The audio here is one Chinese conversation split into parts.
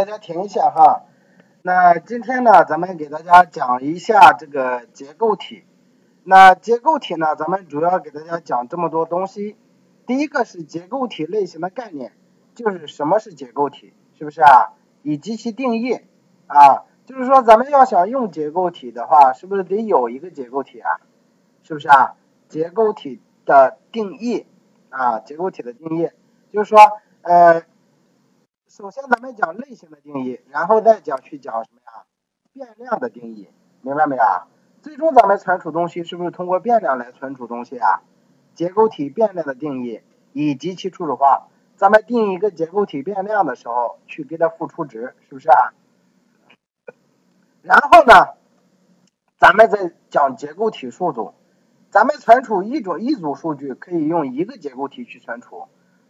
大家停一下哈。那今天呢，咱们给大家讲一下这个结构体。那结构体呢，咱们主要给大家讲这么多东西。第一个是结构体类型的概念，就是什么是结构体，是不是啊？以及其定义啊，就是说咱们要想用结构体的话，是不是得有一个结构体啊？是不是啊？结构体的定义啊，结构体的定义，就是说呃。首先，咱们讲类型的定义，然后再讲去讲什么呀？变量的定义，明白没有？最终咱们存储东西是不是通过变量来存储东西啊？结构体变量的定义以及其初始化，咱们定一个结构体变量的时候，去给它付初值，是不是啊？然后呢，咱们再讲结构体数组，咱们存储一种一组数据可以用一个结构体去存储，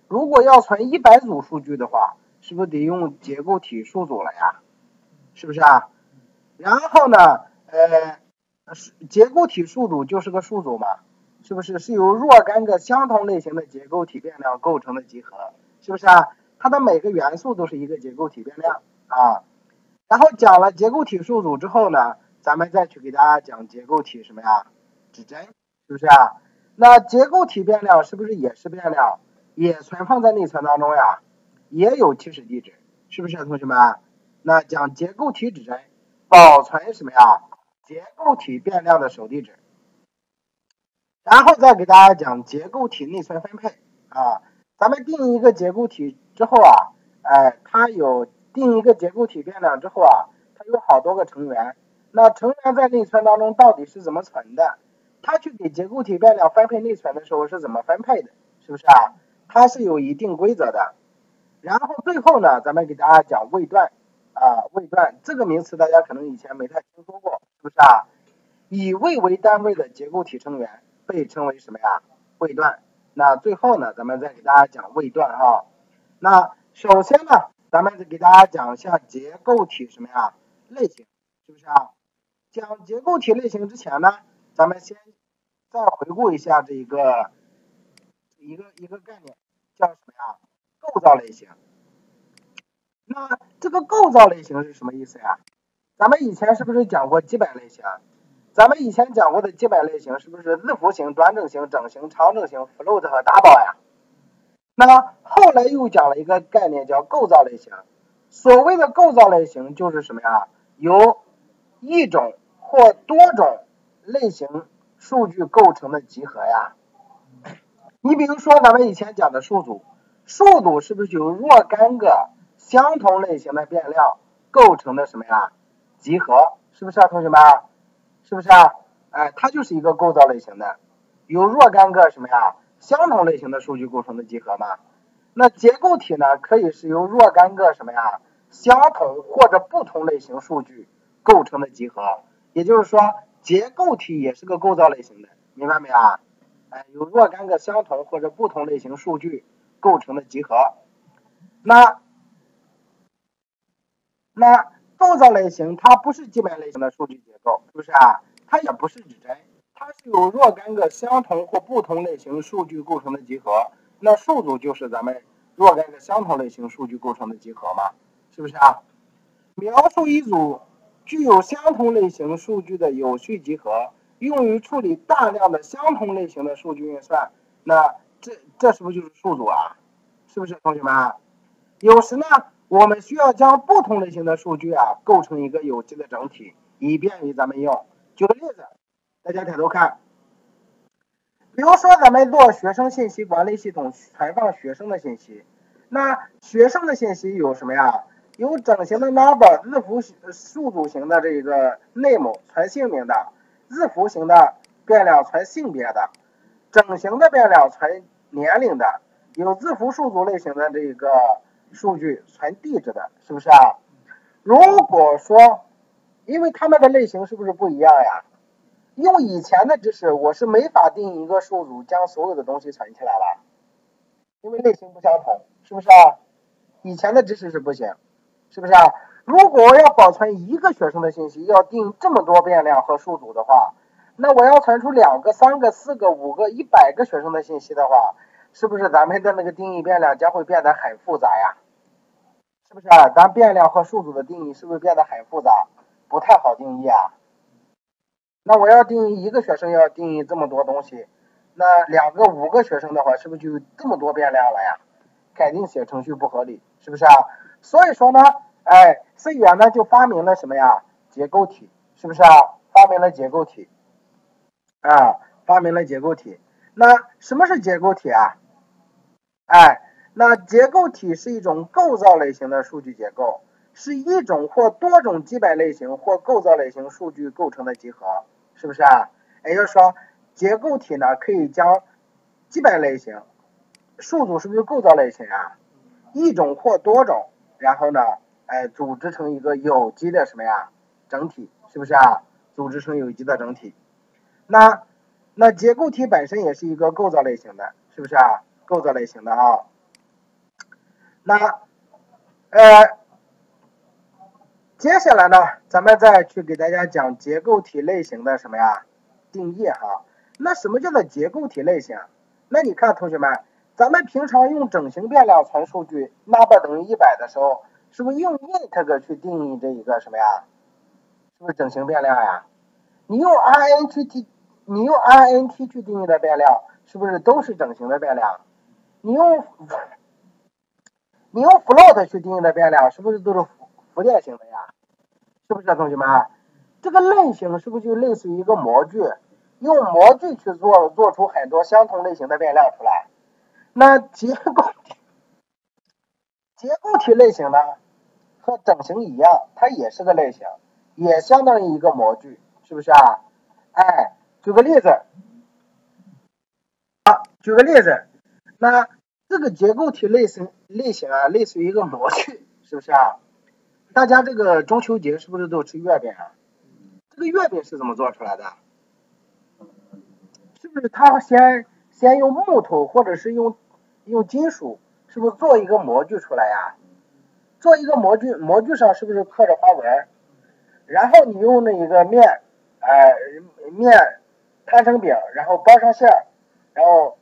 如果要存一百组数据的话。是不是得用结构体数组了呀？是不是啊？然后呢，呃，结构体数组就是个数组嘛，是不是？是由若干个相同类型的结构体变量构成的集合，是不是啊？它的每个元素都是一个结构体变量啊。然后讲了结构体数组之后呢，咱们再去给大家讲结构体什么呀？指针，是不是啊？那结构体变量是不是也是变量，也存放在内存当中呀？也有起始地址，是不是同学们？那讲结构体指针，保存什么呀？结构体变量的首地址，然后再给大家讲结构体内存分配啊。咱们定一个结构体之后啊，哎，它有定一个结构体变量之后啊，它有好多个成员。那成员在内存当中到底是怎么存的？它去给结构体变量分配内存的时候是怎么分配的？是不是啊？它是有一定规则的。然后最后呢，咱们给大家讲位段啊，位段这个名词大家可能以前没太听说过，是不是啊？以位为单位的结构体成员被称为什么呀？位段。那最后呢，咱们再给大家讲位段哈。那首先呢，咱们给大家讲一下结构体什么呀？类型，是不是啊？讲结构体类型之前呢，咱们先再回顾一下这一个一个一个概念，叫什么呀？构造类型，那这个构造类型是什么意思呀？咱们以前是不是讲过基本类型？咱们以前讲过的基本类型是不是字符型、短整型、整型、长整型、float 和 double 呀？那后来又讲了一个概念叫构造类型。所谓的构造类型就是什么呀？由一种或多种类型数据构成的集合呀。你比如说咱们以前讲的数组。数组是不是由若干个相同类型的变量构成的什么呀？集合是不是啊，同学们？是不是啊？哎，它就是一个构造类型的，由若干个什么呀？相同类型的数据构成的集合嘛。那结构体呢，可以是由若干个什么呀？相同或者不同类型数据构成的集合。也就是说，结构体也是个构造类型的，明白没有啊？哎，有若干个相同或者不同类型数据。构成的集合，那那构造类型它不是基本类型的数据结构，是不是啊？它也不是指针，它是由若干个相同或不同类型数据构成的集合。那数组就是咱们若干个相同类型数据构成的集合嘛，是不是啊？描述一组具有相同类型数据的有序集合，用于处理大量的相同类型的数据运算，那。这这是不是就是数组啊？是不是同学们？有时呢，我们需要将不同类型的数据啊构成一个有机的整体，以便于咱们用。举个例子，大家抬头看，比如说咱们做学生信息管理系统，存放学生的信息。那学生的信息有什么呀？有整形的 number 字符数组型的这个 name 存姓名的，字符型的变量存性别的。整形的变量存年龄的，有字符数组类型的这个数据存地址的，是不是啊？如果说，因为它们的类型是不是不一样呀？用以前的知识，我是没法定一个数组将所有的东西存起来了，因为类型不相同，是不是啊？以前的知识是不行，是不是啊？如果要保存一个学生的信息，要定这么多变量和数组的话。那我要存出两个、三个、四个、五个、一百个学生的信息的话，是不是咱们的那个定义变量将会变得很复杂呀？是不是啊？咱变量和数组的定义是不是变得很复杂，不太好定义啊？那我要定义一个学生要定义这么多东西，那两个、五个学生的话，是不是就这么多变量了呀？肯定写程序不合理，是不是啊？所以说呢，哎，C 语言呢就发明了什么呀？结构体，是不是啊？发明了结构体，啊，发明了结构体。那什么是结构体啊？哎。那结构体是一种构造类型的数据结构，是一种或多种基本类型或构造类型数据构成的集合，是不是啊？也就是说，结构体呢可以将基本类型、数组是不是构造类型啊？一种或多种，然后呢，哎，组织成一个有机的什么呀？整体，是不是啊？组织成有机的整体。那那结构体本身也是一个构造类型的，是不是啊？构造类型的啊。那，呃，接下来呢，咱们再去给大家讲结构体类型的什么呀定义哈。那什么叫做结构体类型？那你看同学们，咱们平常用整形变量传数据 n u b 等于一百的时候，是不是用 int 去定义这一个什么呀？是不是整形变量呀？你用 int，你用 int 去定义的变量，是不是都是整形的变量？你用你用 float 去定义的变量是不是都是浮浮点型的呀？是不是同学们？这个类型是不是就类似于一个模具？用模具去做做出很多相同类型的变量出来。那结构结构体类型呢，和整形一样，它也是个类型，也相当于一个模具，是不是啊？哎，举个例子，啊，举个例子，那。这个结构体类型类型啊，类似于一个模具，是不是啊？大家这个中秋节是不是都吃月饼啊？这个月饼是怎么做出来的？是不是他先先用木头或者是用用金属，是不是做一个模具出来呀？做一个模具，模具上是不是刻着花纹？然后你用那一个面，哎，面摊成饼，然后包上馅儿，然后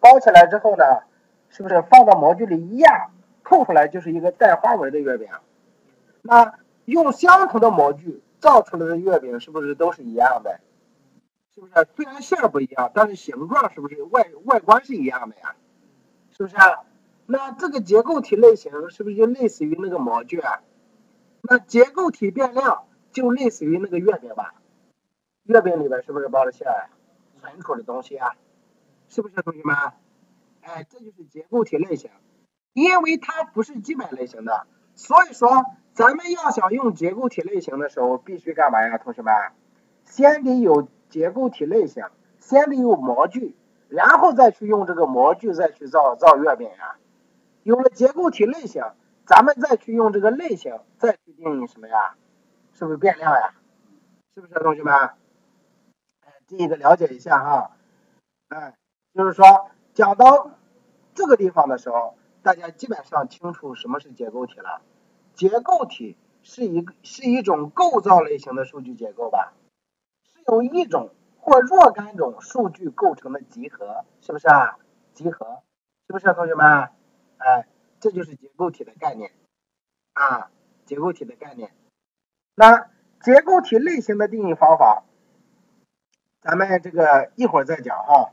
包起来之后呢？是不是放到模具里一压，扣出来就是一个带花纹的月饼？那用相同的模具造出来的月饼是不是都是一样的？是不是？虽然馅儿不一样，但是形状是不是外外观是一样的呀？是不是？那这个结构体类型是不是就类似于那个模具？啊？那结构体变量就类似于那个月饼吧？月饼里边是不是包了馅儿？存储的东西啊？是不是，同学们？哎，这就是结构体类型，因为它不是基本类型的，所以说咱们要想用结构体类型的时候，必须干嘛呀，同学们？先得有结构体类型，先得有模具，然后再去用这个模具再去造造月饼呀。有了结构体类型，咱们再去用这个类型再去定义什么呀？是不是变量呀？是不是同学们？哎，这个了解一下哈。哎，就是说讲到。这个地方的时候，大家基本上清楚什么是结构体了。结构体是一是一种构造类型的数据结构吧，是由一种或若干种数据构成的集合，是不是啊？集合，是不是同学们？哎，这就是结构体的概念啊，结构体的概念。那结构体类型的定义方法，咱们这个一会儿再讲哈。